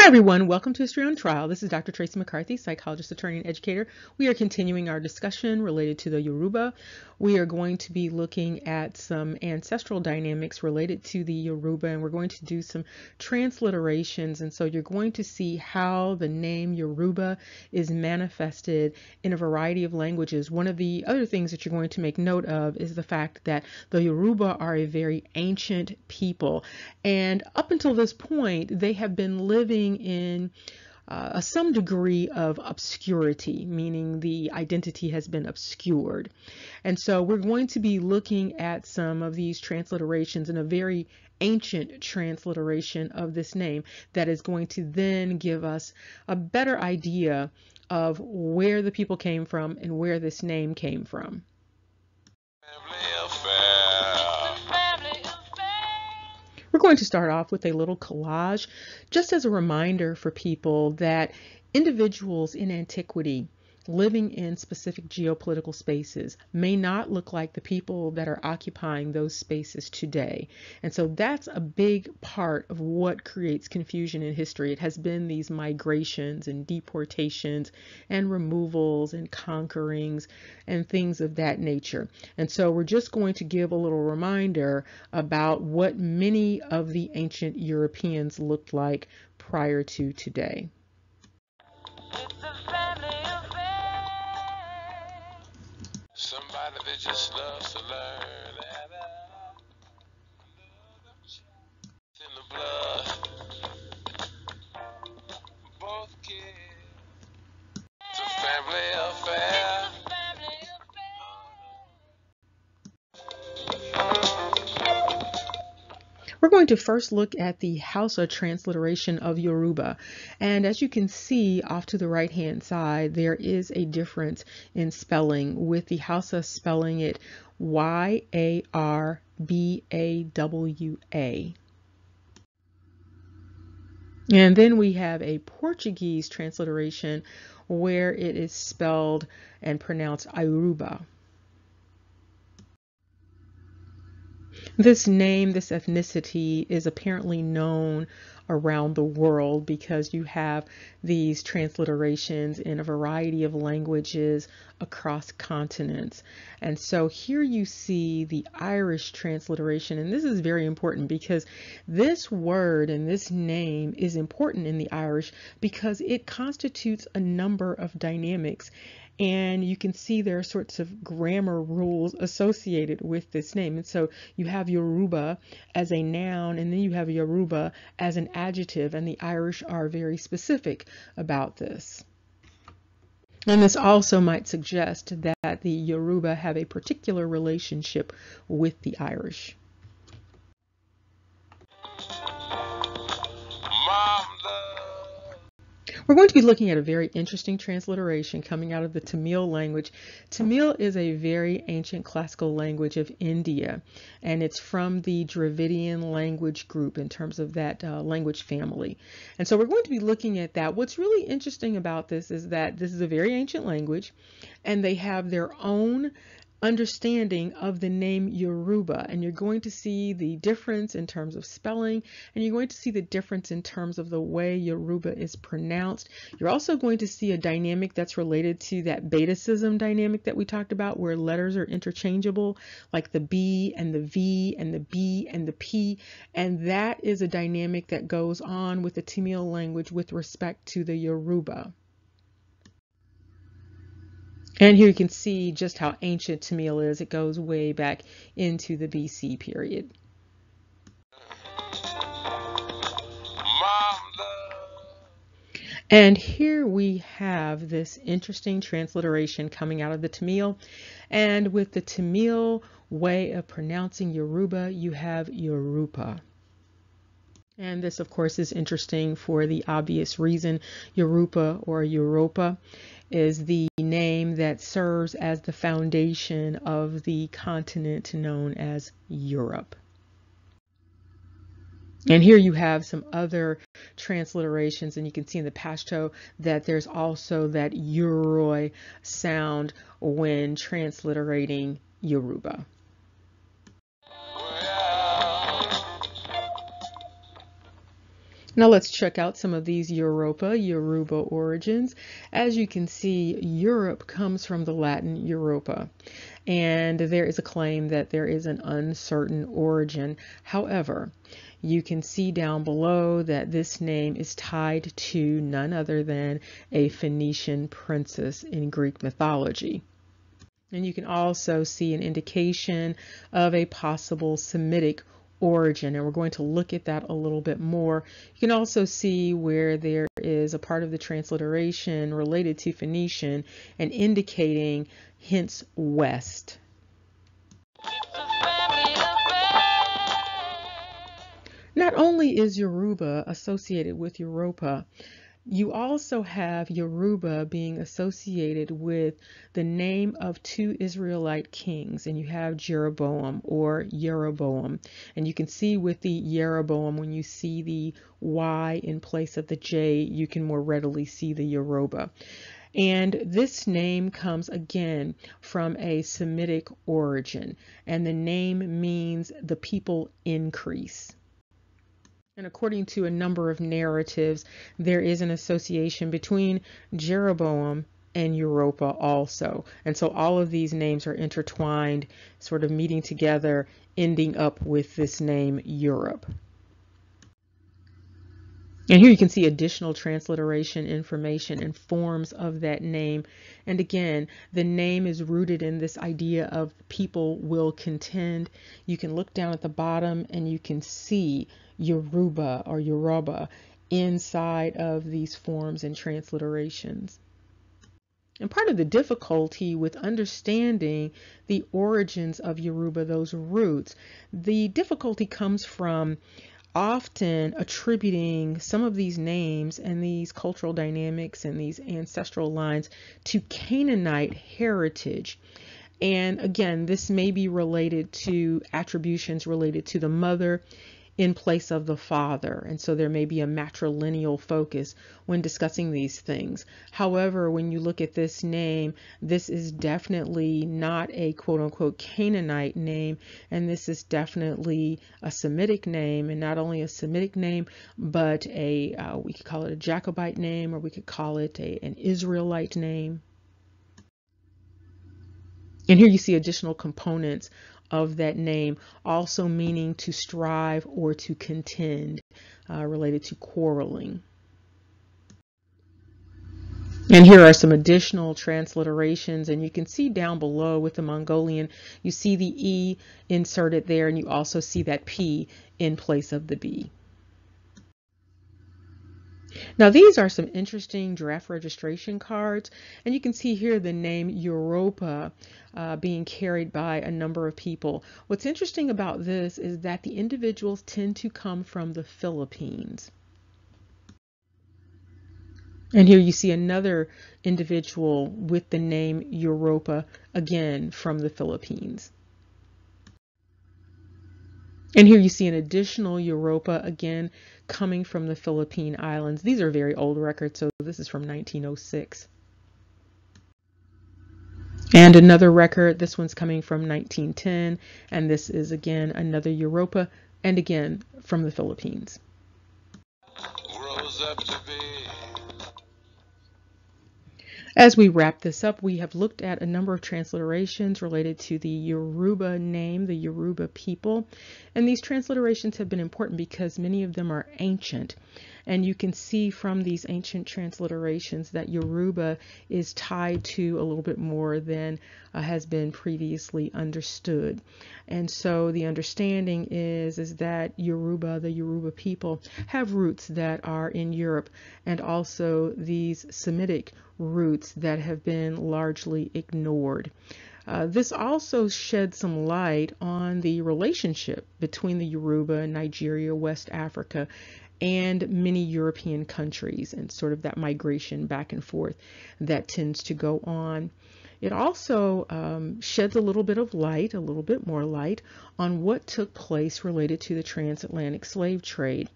Hi everyone, welcome to History on Trial. This is Dr. Tracey McCarthy, psychologist, attorney, and educator. We are continuing our discussion related to the Yoruba. We are going to be looking at some ancestral dynamics related to the Yoruba, and we're going to do some transliterations. And so you're going to see how the name Yoruba is manifested in a variety of languages. One of the other things that you're going to make note of is the fact that the Yoruba are a very ancient people. And up until this point, they have been living in uh, some degree of obscurity, meaning the identity has been obscured. And so we're going to be looking at some of these transliterations in a very ancient transliteration of this name that is going to then give us a better idea of where the people came from and where this name came from. We're going to start off with a little collage just as a reminder for people that individuals in antiquity living in specific geopolitical spaces may not look like the people that are occupying those spaces today. And so that's a big part of what creates confusion in history. It has been these migrations and deportations and removals and conquerings and things of that nature. And so we're just going to give a little reminder about what many of the ancient Europeans looked like prior to today. Just loves going to first look at the Hausa transliteration of Yoruba. And as you can see off to the right hand side, there is a difference in spelling with the Hausa spelling it Y-A-R-B-A-W-A. And then we have a Portuguese transliteration where it is spelled and pronounced Iruba. This name, this ethnicity is apparently known around the world because you have these transliterations in a variety of languages across continents. And so here you see the Irish transliteration, and this is very important because this word and this name is important in the Irish because it constitutes a number of dynamics and you can see there are sorts of grammar rules associated with this name. And so you have Yoruba as a noun, and then you have Yoruba as an adjective, and the Irish are very specific about this. And this also might suggest that the Yoruba have a particular relationship with the Irish. We're going to be looking at a very interesting transliteration coming out of the Tamil language. Tamil is a very ancient classical language of India, and it's from the Dravidian language group in terms of that uh, language family. And so we're going to be looking at that. What's really interesting about this is that this is a very ancient language, and they have their own understanding of the name Yoruba and you're going to see the difference in terms of spelling and you're going to see the difference in terms of the way Yoruba is pronounced. You're also going to see a dynamic that's related to that betacism dynamic that we talked about where letters are interchangeable like the B and the V and the B and the P and that is a dynamic that goes on with the Tamil language with respect to the Yoruba. And here you can see just how ancient Tamil is. It goes way back into the BC period. And here we have this interesting transliteration coming out of the Tamil. And with the Tamil way of pronouncing Yoruba, you have Yorupa. And this, of course, is interesting for the obvious reason Yoruba or Europa is the name that serves as the foundation of the continent known as Europe. And here you have some other transliterations, and you can see in the Pashto that there's also that Yoroi sound when transliterating Yoruba. Now let's check out some of these Europa, Yoruba origins. As you can see, Europe comes from the Latin Europa, and there is a claim that there is an uncertain origin. However, you can see down below that this name is tied to none other than a Phoenician princess in Greek mythology. And you can also see an indication of a possible Semitic origin, and we're going to look at that a little bit more. You can also see where there is a part of the transliteration related to Phoenician and indicating hence west. Not only is Yoruba associated with Europa, you also have Yoruba being associated with the name of two Israelite kings, and you have Jeroboam or Yeroboam. And you can see with the Jeroboam, when you see the Y in place of the J, you can more readily see the Yoruba. And this name comes again from a Semitic origin, and the name means the people increase. And according to a number of narratives, there is an association between Jeroboam and Europa also. And so all of these names are intertwined, sort of meeting together, ending up with this name Europe. And here you can see additional transliteration information and forms of that name. And again, the name is rooted in this idea of people will contend. You can look down at the bottom and you can see Yoruba or Yoruba inside of these forms and transliterations. And part of the difficulty with understanding the origins of Yoruba, those roots, the difficulty comes from often attributing some of these names and these cultural dynamics and these ancestral lines to Canaanite heritage. And again, this may be related to attributions related to the mother in place of the father. And so there may be a matrilineal focus when discussing these things. However, when you look at this name, this is definitely not a quote unquote Canaanite name, and this is definitely a Semitic name, and not only a Semitic name, but a uh, we could call it a Jacobite name, or we could call it a, an Israelite name. And here you see additional components of that name, also meaning to strive or to contend, uh, related to quarreling. And here are some additional transliterations, and you can see down below with the Mongolian, you see the E inserted there, and you also see that P in place of the B. Now these are some interesting draft registration cards and you can see here the name Europa uh, being carried by a number of people. What's interesting about this is that the individuals tend to come from the Philippines. And here you see another individual with the name Europa, again from the Philippines. And here you see an additional Europa, again, coming from the Philippine Islands. These are very old records, so this is from 1906. And another record, this one's coming from 1910, and this is again another Europa, and again from the Philippines. As we wrap this up, we have looked at a number of transliterations related to the Yoruba name, the Yoruba people. And these transliterations have been important because many of them are ancient. And you can see from these ancient transliterations that Yoruba is tied to a little bit more than uh, has been previously understood. And so the understanding is, is that Yoruba, the Yoruba people, have roots that are in Europe and also these Semitic roots that have been largely ignored. Uh, this also sheds some light on the relationship between the Yoruba, and Nigeria, West Africa, and many European countries, and sort of that migration back and forth that tends to go on. It also um, sheds a little bit of light, a little bit more light, on what took place related to the transatlantic slave trade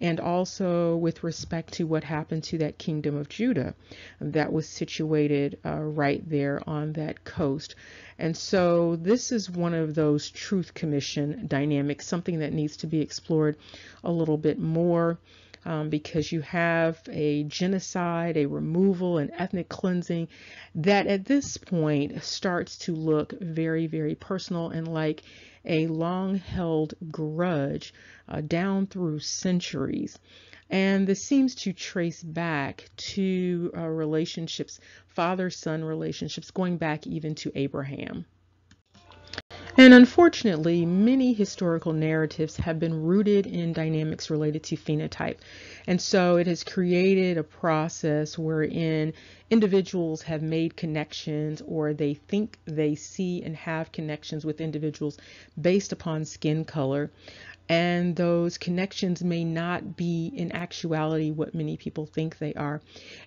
and also with respect to what happened to that kingdom of Judah that was situated uh, right there on that coast. And so this is one of those truth commission dynamics, something that needs to be explored a little bit more. Um, because you have a genocide, a removal, an ethnic cleansing that at this point starts to look very, very personal and like a long held grudge uh, down through centuries. And this seems to trace back to uh, relationships, father son relationships, going back even to Abraham. And unfortunately, many historical narratives have been rooted in dynamics related to phenotype. And so it has created a process wherein individuals have made connections or they think they see and have connections with individuals based upon skin color and those connections may not be in actuality what many people think they are.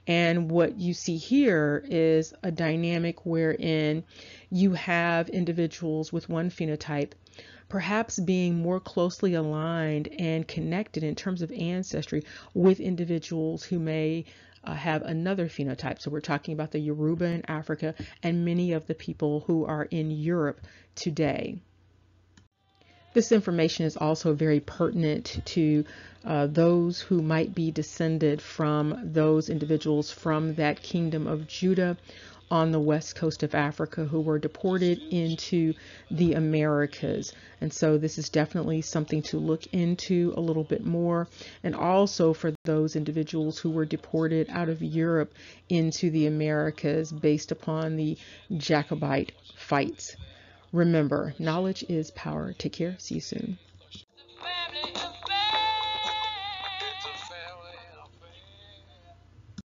And what you see here is a dynamic wherein you have individuals with one phenotype perhaps being more closely aligned and connected in terms of ancestry with individuals who may uh, have another phenotype. So we're talking about the Yoruba in Africa and many of the people who are in Europe today. This information is also very pertinent to uh, those who might be descended from those individuals from that kingdom of Judah on the west coast of Africa who were deported into the Americas. And so this is definitely something to look into a little bit more. And also for those individuals who were deported out of Europe into the Americas based upon the Jacobite fights. Remember, knowledge is power. Take care. See you soon.